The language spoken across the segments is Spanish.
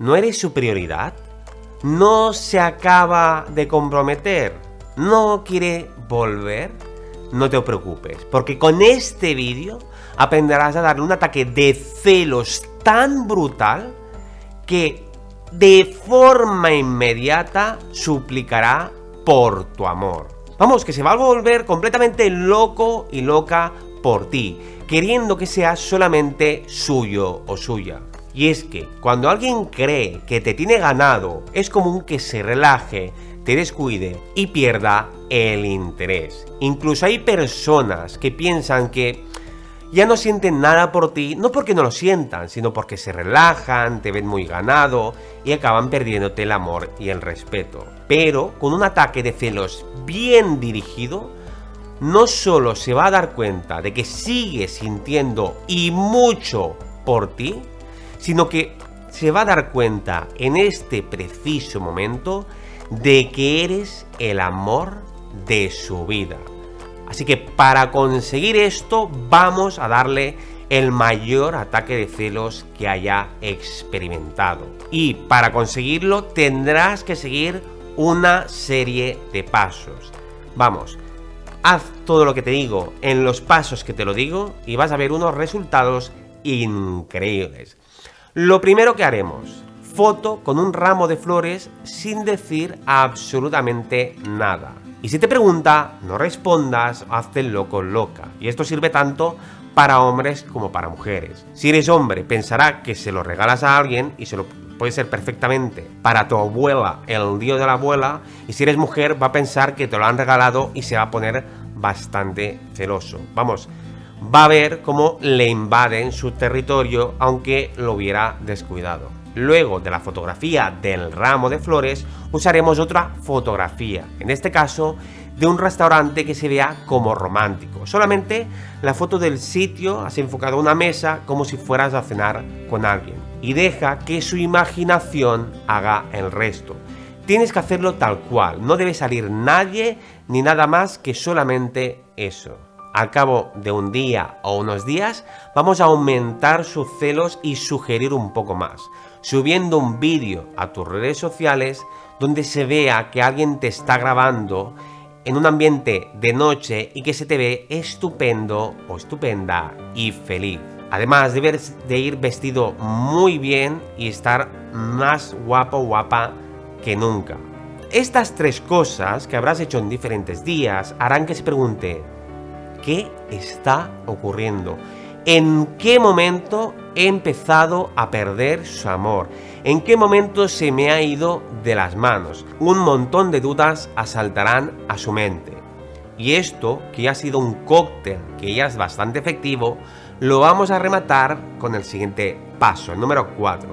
¿No eres su prioridad? ¿No se acaba de comprometer? ¿No quiere volver? No te preocupes, porque con este vídeo aprenderás a darle un ataque de celos tan brutal que de forma inmediata suplicará por tu amor. Vamos, que se va a volver completamente loco y loca por ti, queriendo que seas solamente suyo o suya. Y es que cuando alguien cree que te tiene ganado, es común que se relaje, te descuide y pierda el interés. Incluso hay personas que piensan que ya no sienten nada por ti, no porque no lo sientan, sino porque se relajan, te ven muy ganado y acaban perdiéndote el amor y el respeto. Pero con un ataque de celos bien dirigido, no solo se va a dar cuenta de que sigue sintiendo y mucho por ti, sino que se va a dar cuenta en este preciso momento de que eres el amor de su vida. Así que para conseguir esto vamos a darle el mayor ataque de celos que haya experimentado. Y para conseguirlo tendrás que seguir una serie de pasos. Vamos, haz todo lo que te digo en los pasos que te lo digo y vas a ver unos resultados increíbles. Lo primero que haremos, foto con un ramo de flores sin decir absolutamente nada. Y si te pregunta, no respondas, hazte loco loca. Y esto sirve tanto para hombres como para mujeres. Si eres hombre, pensará que se lo regalas a alguien y se lo puede ser perfectamente para tu abuela el día de la abuela. Y si eres mujer, va a pensar que te lo han regalado y se va a poner bastante celoso. Vamos, va a ver cómo le invaden su territorio aunque lo hubiera descuidado. Luego de la fotografía del ramo de flores, usaremos otra fotografía, en este caso de un restaurante que se vea como romántico. Solamente la foto del sitio, has enfocado una mesa como si fueras a cenar con alguien. Y deja que su imaginación haga el resto. Tienes que hacerlo tal cual, no debe salir nadie ni nada más que solamente eso. Al cabo de un día o unos días, vamos a aumentar sus celos y sugerir un poco más subiendo un vídeo a tus redes sociales donde se vea que alguien te está grabando en un ambiente de noche y que se te ve estupendo o estupenda y feliz. Además debes de ir vestido muy bien y estar más guapo guapa que nunca. Estas tres cosas que habrás hecho en diferentes días harán que se pregunte, ¿qué está ocurriendo? ¿En qué momento he empezado a perder su amor? ¿En qué momento se me ha ido de las manos? Un montón de dudas asaltarán a su mente. Y esto, que ha sido un cóctel que ya es bastante efectivo, lo vamos a rematar con el siguiente paso, el número 4.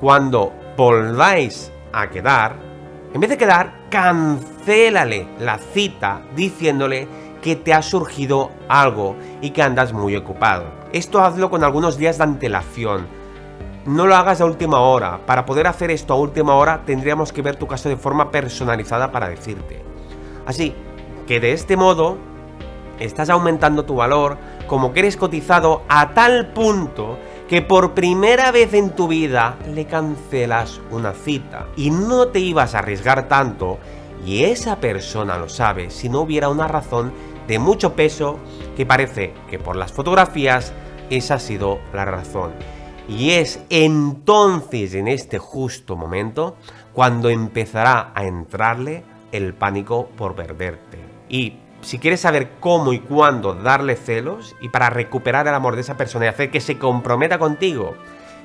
Cuando volváis a quedar, en vez de quedar, cancélale la cita diciéndole que te ha surgido algo y que andas muy ocupado. Esto hazlo con algunos días de antelación. No lo hagas a última hora. Para poder hacer esto a última hora tendríamos que ver tu caso de forma personalizada para decirte. Así que de este modo estás aumentando tu valor como que eres cotizado a tal punto que por primera vez en tu vida le cancelas una cita y no te ibas a arriesgar tanto y esa persona lo sabe si no hubiera una razón de mucho peso que parece que por las fotografías esa ha sido la razón. Y es entonces en este justo momento cuando empezará a entrarle el pánico por perderte. Y si quieres saber cómo y cuándo darle celos y para recuperar el amor de esa persona y hacer que se comprometa contigo,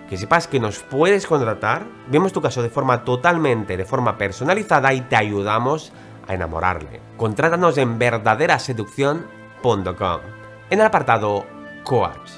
que sepas que nos puedes contratar, vemos tu caso de forma totalmente, de forma personalizada y te ayudamos a enamorarle. Contrátanos en verdaderaseducción.com en el apartado Coach.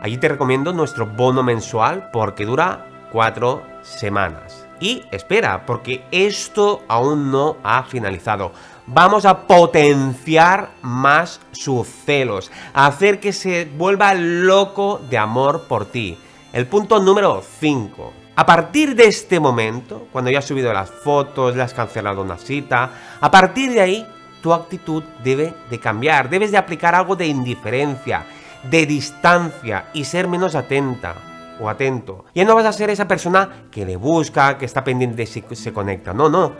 Allí te recomiendo nuestro bono mensual porque dura cuatro semanas. Y espera, porque esto aún no ha finalizado. Vamos a potenciar más sus celos, a hacer que se vuelva loco de amor por ti. El punto número 5 a partir de este momento, cuando ya has subido las fotos, le has cancelado una cita, a partir de ahí tu actitud debe de cambiar, debes de aplicar algo de indiferencia, de distancia y ser menos atenta. o atento. Ya no vas a ser esa persona que le busca, que está pendiente si se conecta. No, no.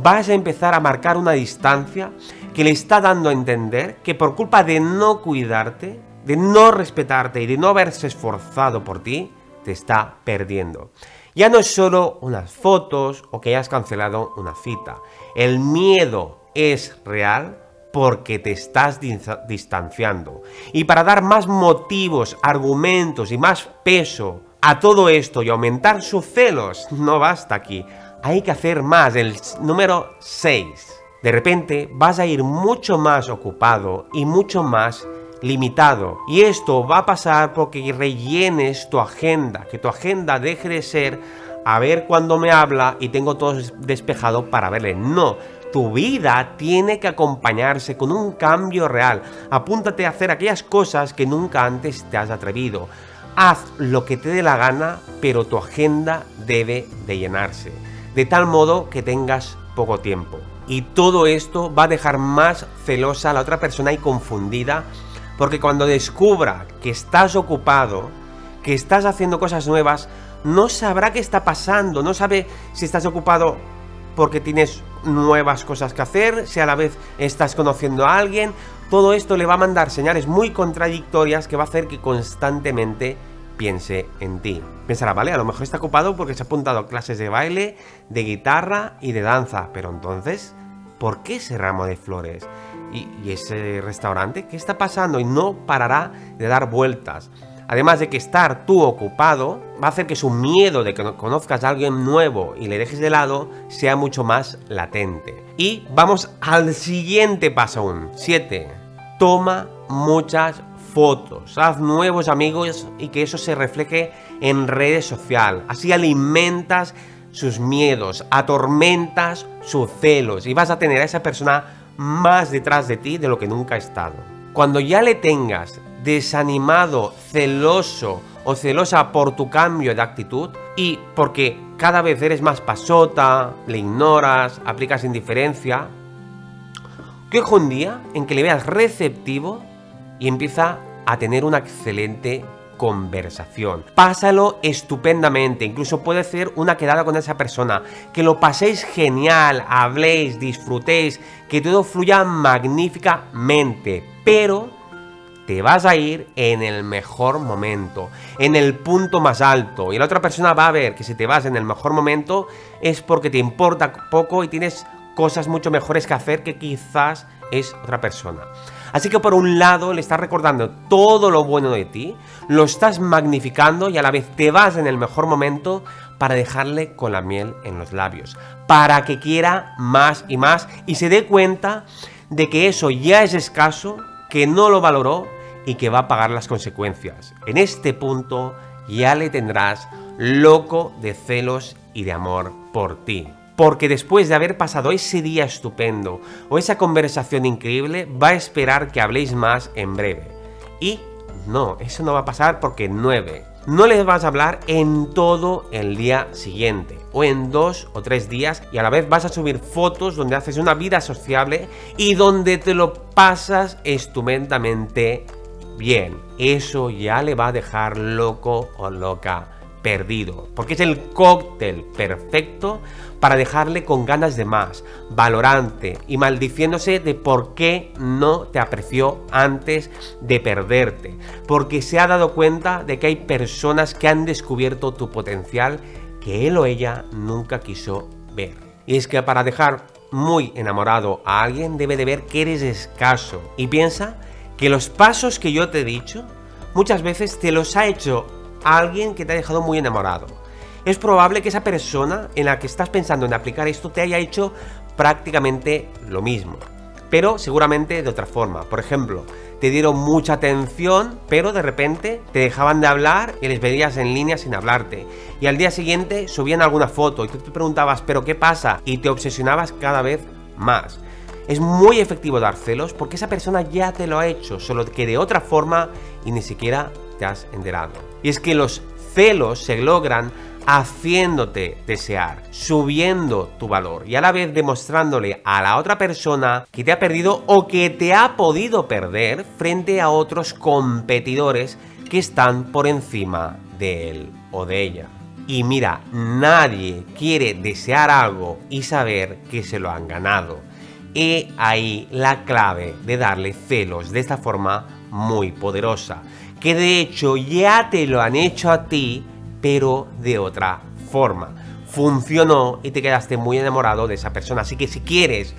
Vas a empezar a marcar una distancia que le está dando a entender que por culpa de no cuidarte, de no respetarte y de no haberse esforzado por ti, te está perdiendo. Ya no es solo unas fotos o que hayas cancelado una cita. El miedo es real porque te estás distanciando. Y para dar más motivos, argumentos y más peso a todo esto y aumentar sus celos, no basta aquí. Hay que hacer más. El número 6. De repente vas a ir mucho más ocupado y mucho más limitado. Y esto va a pasar porque rellenes tu agenda, que tu agenda deje de ser a ver cuando me habla y tengo todo despejado para verle. No, tu vida tiene que acompañarse con un cambio real. Apúntate a hacer aquellas cosas que nunca antes te has atrevido. Haz lo que te dé la gana, pero tu agenda debe de llenarse. De tal modo que tengas poco tiempo. Y todo esto va a dejar más celosa a la otra persona y confundida porque cuando descubra que estás ocupado, que estás haciendo cosas nuevas, no sabrá qué está pasando, no sabe si estás ocupado porque tienes nuevas cosas que hacer, si a la vez estás conociendo a alguien, todo esto le va a mandar señales muy contradictorias que va a hacer que constantemente piense en ti. Pensará, vale, a lo mejor está ocupado porque se ha apuntado a clases de baile, de guitarra y de danza, pero entonces, ¿por qué ese ramo de flores? y, ese restaurante, ¿qué está pasando? Y no parará de dar vueltas. Además de que estar tú ocupado va a hacer que su miedo de que conozcas a alguien nuevo y le dejes de lado sea mucho más latente. Y vamos al siguiente paso aún. 7. Toma muchas fotos. Haz nuevos amigos y que eso se refleje en redes sociales. Así alimentas sus miedos, atormentas sus celos y vas a tener a esa persona más detrás de ti de lo que nunca ha estado. Cuando ya le tengas desanimado, celoso o celosa por tu cambio de actitud y porque cada vez eres más pasota, le ignoras, aplicas indiferencia, que un día en que le veas receptivo y empieza a tener una excelente conversación. Pásalo estupendamente, incluso puede ser una quedada con esa persona, que lo paséis genial, habléis, disfrutéis, que todo fluya magníficamente, pero te vas a ir en el mejor momento, en el punto más alto, y la otra persona va a ver que si te vas en el mejor momento es porque te importa poco y tienes cosas mucho mejores que hacer que quizás es otra persona. Así que por un lado le estás recordando todo lo bueno de ti, lo estás magnificando y a la vez te vas en el mejor momento para dejarle con la miel en los labios, para que quiera más y más y se dé cuenta de que eso ya es escaso, que no lo valoró y que va a pagar las consecuencias. En este punto ya le tendrás loco de celos y de amor por ti porque después de haber pasado ese día estupendo o esa conversación increíble, va a esperar que habléis más en breve. Y no, eso no va a pasar porque 9. No les vas a hablar en todo el día siguiente o en dos o tres días y a la vez vas a subir fotos donde haces una vida sociable y donde te lo pasas estupendamente bien. Eso ya le va a dejar loco o loca perdido, porque es el cóctel perfecto para dejarle con ganas de más, valorante y maldiciéndose de por qué no te apreció antes de perderte, porque se ha dado cuenta de que hay personas que han descubierto tu potencial que él o ella nunca quiso ver. Y es que para dejar muy enamorado a alguien debe de ver que eres escaso y piensa que los pasos que yo te he dicho muchas veces te los ha hecho alguien que te ha dejado muy enamorado. Es probable que esa persona en la que estás pensando en aplicar esto te haya hecho prácticamente lo mismo, pero seguramente de otra forma. Por ejemplo, te dieron mucha atención, pero de repente te dejaban de hablar y les veías en línea sin hablarte. Y al día siguiente subían alguna foto y tú te preguntabas, ¿pero qué pasa? Y te obsesionabas cada vez más. Es muy efectivo dar celos porque esa persona ya te lo ha hecho, solo que de otra forma y ni siquiera te has enterado. Y es que los celos se logran haciéndote desear, subiendo tu valor y a la vez demostrándole a la otra persona que te ha perdido o que te ha podido perder frente a otros competidores que están por encima de él o de ella. Y mira, nadie quiere desear algo y saber que se lo han ganado. He ahí la clave de darle celos de esta forma muy poderosa. Que de hecho ya te lo han hecho a ti, pero de otra forma. Funcionó y te quedaste muy enamorado de esa persona. Así que si quieres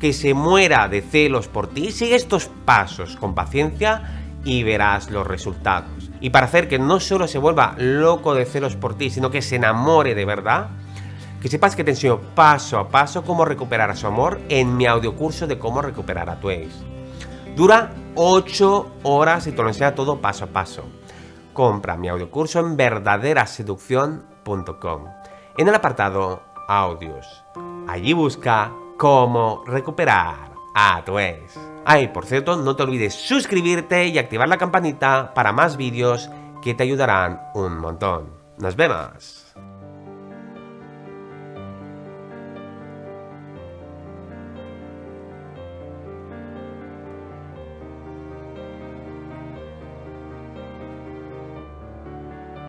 que se muera de celos por ti, sigue estos pasos con paciencia y verás los resultados. Y para hacer que no solo se vuelva loco de celos por ti, sino que se enamore de verdad, que sepas que te enseño paso a paso cómo recuperar a su amor en mi audiocurso de cómo recuperar a tu ex. Dura 8 horas y te lo enseña todo paso a paso. Compra mi audiocurso en verdaderaseducción.com. En el apartado Audios. Allí busca cómo recuperar a tu ex. Ay, por cierto, no te olvides suscribirte y activar la campanita para más vídeos que te ayudarán un montón. ¡Nos vemos!